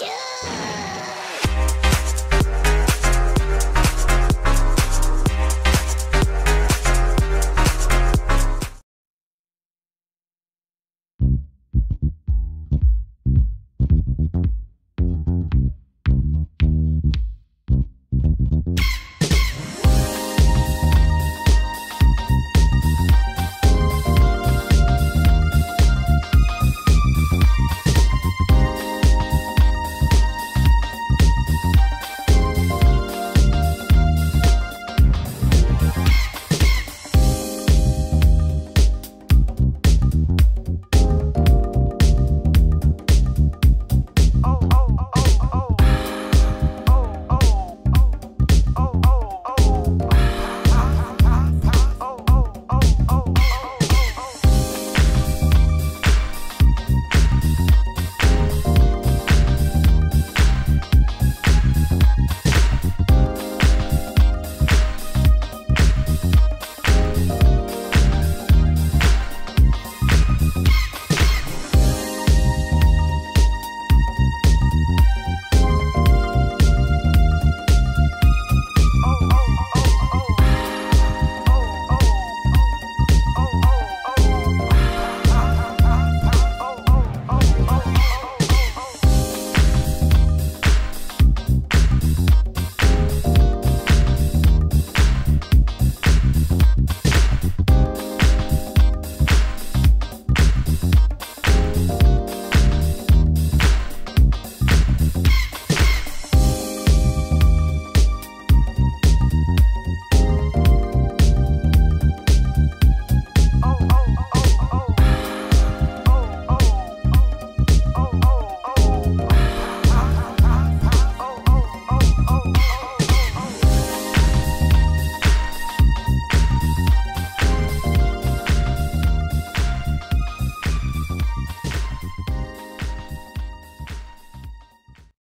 Choo!